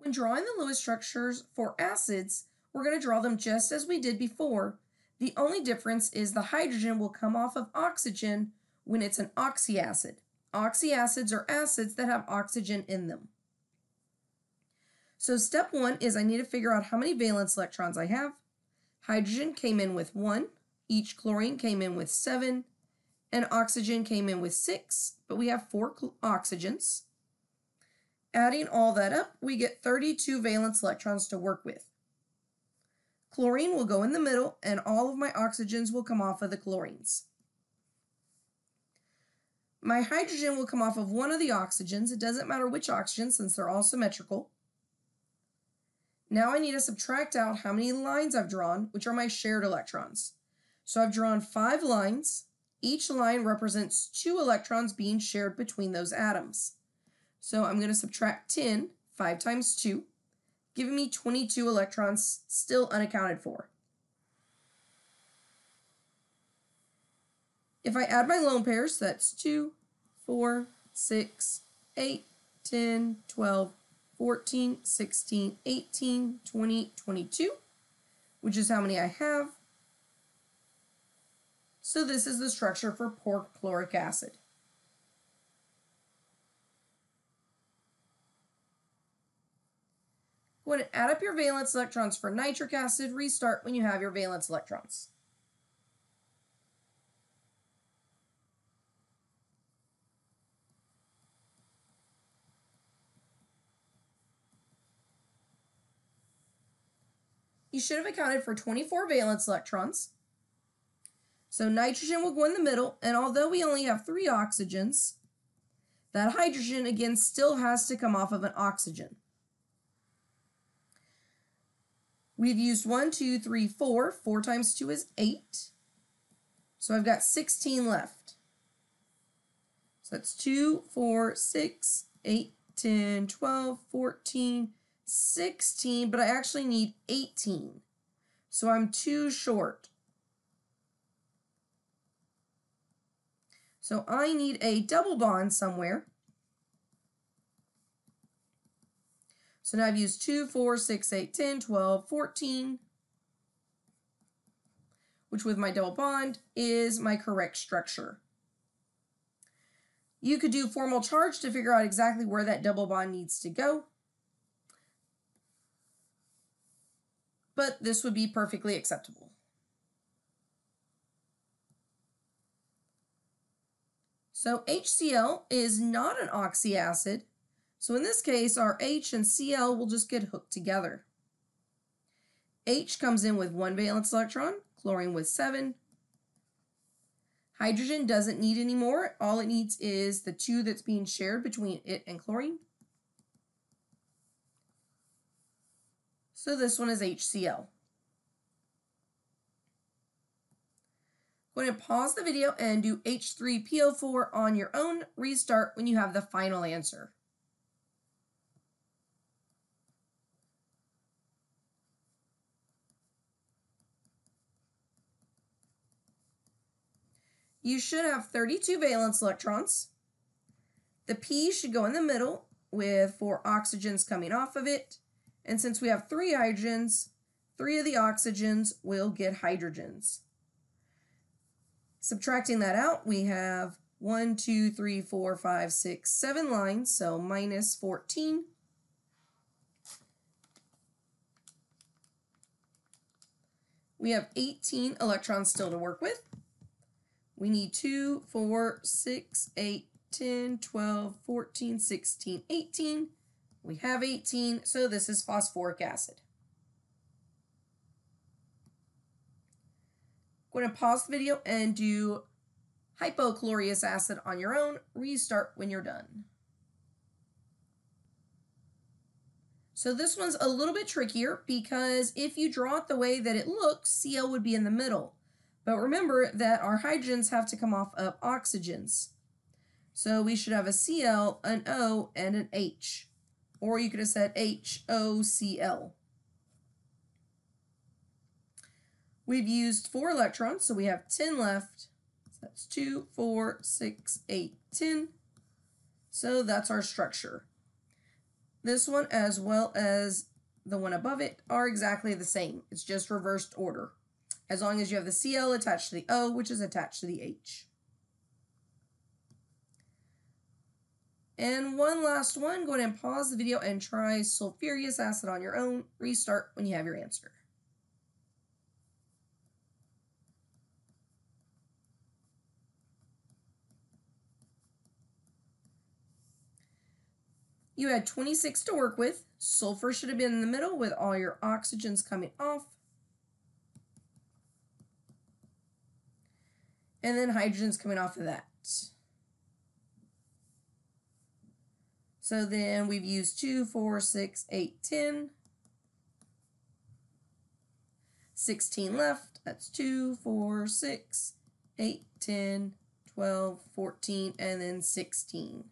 When drawing the Lewis structures for acids, we're going to draw them just as we did before. The only difference is the hydrogen will come off of oxygen when it's an oxyacid. Oxyacids are acids that have oxygen in them. So step one is I need to figure out how many valence electrons I have. Hydrogen came in with one, each chlorine came in with seven, and oxygen came in with six, but we have four oxygens. Adding all that up, we get 32 valence electrons to work with. Chlorine will go in the middle, and all of my oxygens will come off of the chlorines. My hydrogen will come off of one of the oxygens. It doesn't matter which oxygen since they're all symmetrical. Now I need to subtract out how many lines I've drawn, which are my shared electrons. So I've drawn five lines. Each line represents two electrons being shared between those atoms. So I'm going to subtract 10, 5 times 2, giving me 22 electrons still unaccounted for. If I add my lone pairs, that's 2, 4, 6, 8, 10, 12, 14, 16, 18, 20, 22, which is how many I have. So this is the structure for perchloric acid. Ahead add up your valence electrons for nitric acid. Restart when you have your valence electrons. you should have accounted for 24 valence electrons. So nitrogen will go in the middle, and although we only have three oxygens, that hydrogen again still has to come off of an oxygen. We've used one, two, three, four. Four times two is eight. So I've got 16 left. So that's 2, 4, 6, 8, 10, 12, 14, 16, but I actually need 18. So I'm too short. So I need a double bond somewhere. So now I've used 2, 4, 6, 8, 10, 12, 14, which with my double bond is my correct structure. You could do formal charge to figure out exactly where that double bond needs to go. but this would be perfectly acceptable. So HCl is not an oxyacid, so in this case our H and Cl will just get hooked together. H comes in with one valence electron, chlorine with seven. Hydrogen doesn't need any more. All it needs is the two that's being shared between it and chlorine. So this one is HCl. Go ahead and pause the video and do H3PO4 on your own. Restart when you have the final answer. You should have 32 valence electrons. The P should go in the middle with four oxygens coming off of it. And since we have three hydrogens, three of the oxygens will get hydrogens. Subtracting that out, we have one, two, three, four, five, six, seven lines, so minus 14. We have 18 electrons still to work with. We need 2, 4, 6, 8, 10, 12, 14, 16, 18. We have 18, so this is phosphoric acid. Go ahead and pause the video and do hypochlorous acid on your own. Restart when you're done. So this one's a little bit trickier because if you draw it the way that it looks, Cl would be in the middle. But remember that our hydrogens have to come off of oxygens. So we should have a Cl, an O, and an H. Or you could have said HOCl. We've used four electrons, so we have 10 left. So that's 2, 4, 6, 8, 10. So that's our structure. this one as well as the one above it are exactly the same. It's just reversed order. As long as you have the Cl attached to the O, which is attached to the H. And one last one, go ahead and pause the video and try sulfurous acid on your own. Restart when you have your answer. You had 26 to work with. Sulfur should have been in the middle with all your oxygens coming off. And then hydrogen's coming off of that. So then we've used 2, 4, 6, 8, 10. 16 left. That's 2, 4, 6, 8, 10, 12, 14, and then 16.